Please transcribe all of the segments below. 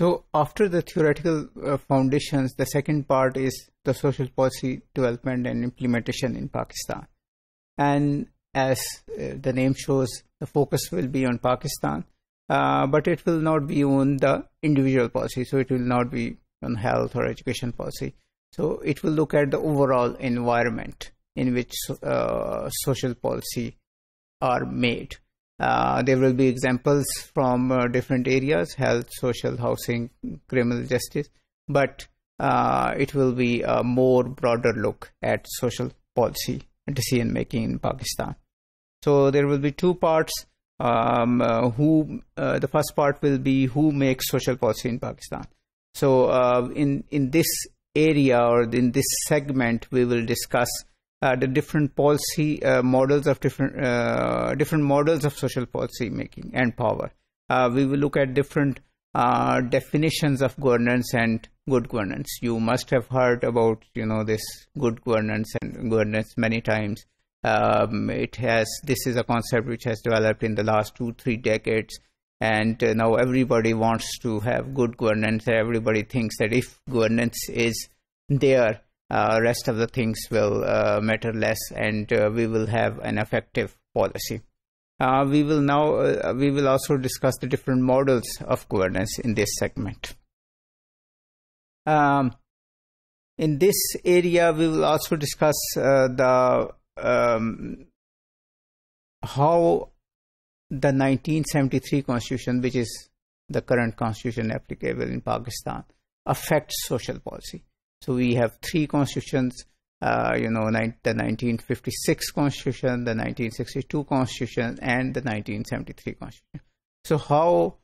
So after the theoretical uh, foundations, the second part is the social policy development and implementation in Pakistan. And as uh, the name shows, the focus will be on Pakistan, uh, but it will not be on the individual policy. So it will not be on health or education policy. So it will look at the overall environment in which uh, social policy are made. Uh, there will be examples from uh, different areas health, social, housing, criminal justice, but uh, it will be a more broader look at social policy decision making in Pakistan. So there will be two parts. Um, uh, who uh, the first part will be who makes social policy in Pakistan. So in in this area or in this segment, we will discuss the different policy uh, models of different uh, different models of social policy making and power. Uh, we will look at different uh, definitions of governance and good governance. You must have heard about you know this good governance and governance many times. Um, it has this is a concept which has developed in the last two three decades. And uh, now everybody wants to have good governance. Everybody thinks that if governance is there, uh, rest of the things will uh, matter less and uh, we will have an effective policy. Uh, we will now uh, we will also discuss the different models of governance in this segment. Um, in this area, we will also discuss uh, the um, how the 1973 constitution, which is the current constitution applicable in Pakistan, affects social policy. So we have three constitutions, uh, you know, the 1956 constitution, the 1962 constitution, and the 1973 constitution. So how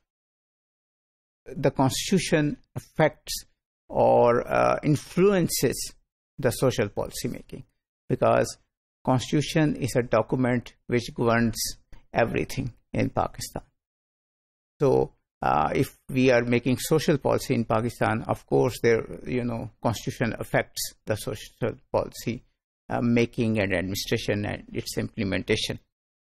the constitution affects or uh, influences the social policy making because constitution is a document which governs everything in pakistan so uh, if we are making social policy in Pakistan, of course, there you know constitution affects the social policy uh, making and administration and its implementation.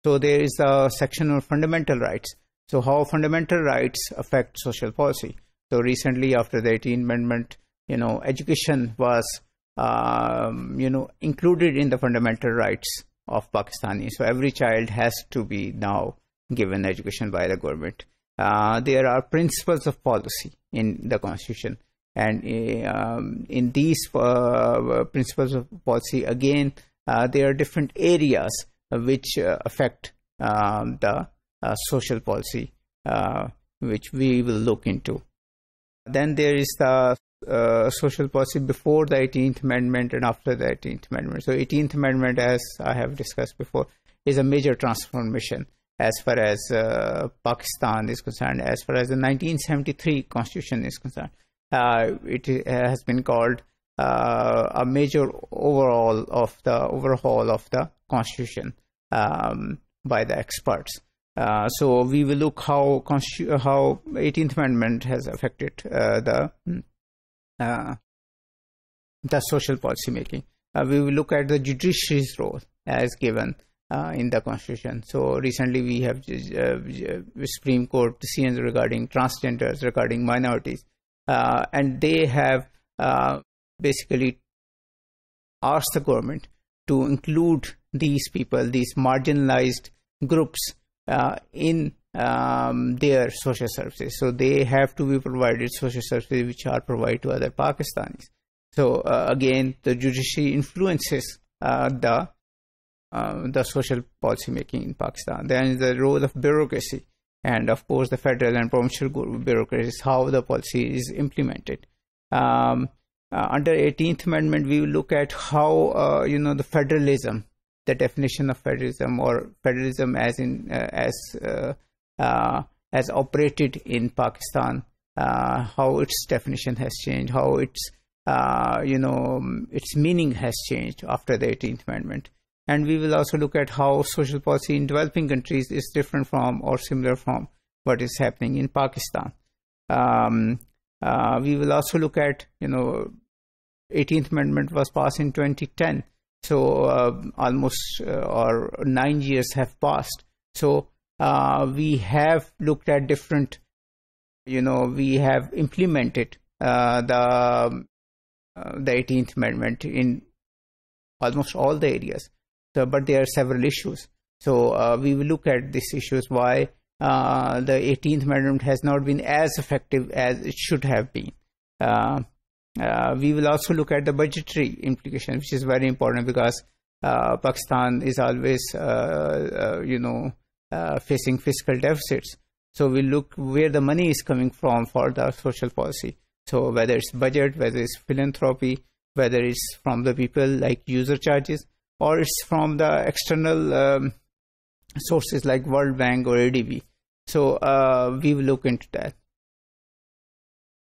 So there is a section on fundamental rights. So how fundamental rights affect social policy? So recently, after the 18th Amendment, you know, education was um, you know included in the fundamental rights of Pakistani. So every child has to be now given education by the government. Uh, there are principles of policy in the constitution. And um, in these uh, principles of policy again uh, there are different areas which uh, affect um, the uh, social policy which we will look into. Then there is the social policy before the 18th amendment and after the 18th amendment. So 18th amendment as i have discussed before is a major transformation as far as uh, Pakistan is concerned, as far as the 1973 constitution is concerned. Uh, it has been called uh, a major overhaul of the overhaul of the constitution um, by the experts. Uh, so we will look how how 18th Amendment has affected uh, the uh, the social policy making. we will look at the judiciary's role as given uh, in the constitution. So recently we have uh, Supreme Court decisions regarding transgenders, regarding minorities, uh, and they have uh, basically asked the government to include these people, these marginalized groups, uh, in um, their social services. So they have to be provided social services which are provided to other Pakistanis. So uh, again, the judiciary influences the uh, the social policy making in Pakistan. Then the role of bureaucracy, and of course the federal and provincial bureaucracies, how the policy is implemented. Um, uh, under 18th Amendment, we will look at how uh, you know the federalism, the definition of federalism, or federalism as in uh, as uh, as operated in Pakistan, how its definition has changed, how its you know its meaning has changed after the 18th Amendment and we will also look at how social policy in developing countries is different from or similar from what is happening in Pakistan. Um, uh, we will also look at, you know, 18th Amendment was passed in 2010, so uh, almost uh, or nine years have passed. So uh, we have looked at different you know, we have implemented uh, the uh, the 18th Amendment in almost all the areas. So, but there are several issues. So uh, we will look at these issues why uh, the 18th Amendment has not been as effective as it should have been. Uh, uh we will also look at the budgetary implication, which is very important because uh, Pakistan is always, uh, you know, facing fiscal deficits. So we look where the money is coming from for the social policy. So whether it's budget, whether it's philanthropy, whether it's from the people like user charges, or it's from the external um, sources like World Bank or ADB. So uh, we will look into that.